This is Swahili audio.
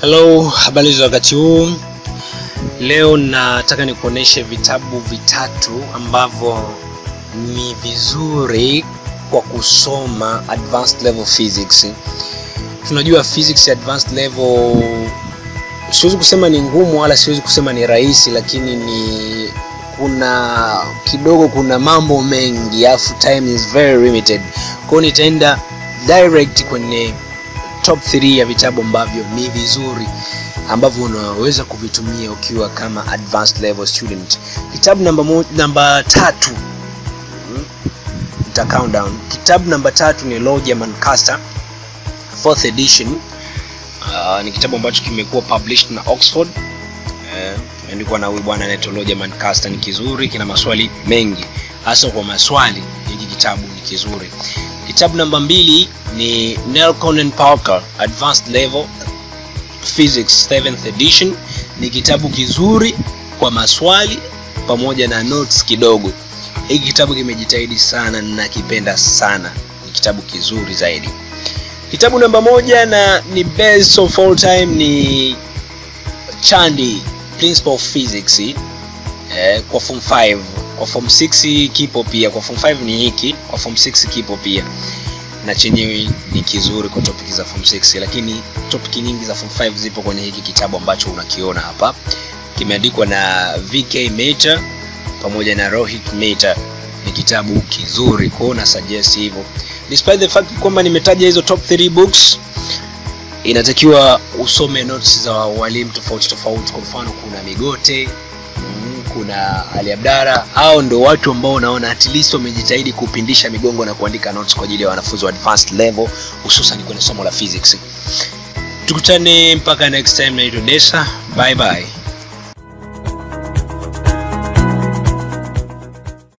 Hello, habari za wakati huu. Leo nataka nikuoneshe vitabu vitatu ambavyo ni vizuri kwa kusoma advanced level physics. Tunajua physics advanced level, siwezi kusema ni ngumu wala siwezi kusema ni rahisi, lakini ni kuna kidogo, kuna mambo mengi, afu time is very limited. Kwa hiyo nitaenda direct kwenye top 3 ya vitabu ambavyo ni vizuri ambavyo unaweza kuvitumia ukiwa kama advanced level student. Kitabu namba namba tatu hmm, nita countdown. Kitabu namba tatu ni Lord Mancaster Caster fourth edition. Uh, ni kitabu ambacho kimekuwa published na Oxford uh, imeandikwa na huyu bwana anaitwa Lord Mancaster. Caster. Ni kizuri, kina maswali mengi, hasa kwa maswali. Hiki kitabu ni kizuri. Kitabu namba mbili ni Neil Conan Parker Advanced Level Physics 7th edition. Ni kitabu kizuri kwa maswali pamoja na notes kidogo. Hiki kitabu kimejitahidi sana na nakipenda sana, ni kitabu kizuri zaidi. Kitabu namba moja na ni best of all time ni Chandi Principle of Physics eh, kwa form 5 kwa form 6 kipo pia, kwa form 5 ni hiki, kwa form 6 kipo pia na chenyewe ni kizuri kwa topic za form 6, lakini topic nyingi za form 5 zipo kwenye hiki kitabu ambacho unakiona hapa. Kimeandikwa na VK Mehta pamoja na Rohit Mehta. Ni kitabu kizuri, kwa na suggest hivyo, despite the fact kwamba nimetaja hizo top 3 books, inatakiwa usome notes za walimu tofauti tofauti. Kwa mfano kuna Migote kuna Ali Abdara, hao ndio watu ambao unaona at least wamejitahidi kupindisha migongo na kuandika notes kwa ajili ya wanafunzi wa advanced level, hususan kwenye somo la physics. Tukutane mpaka next time, naitwa Desa, bye bye.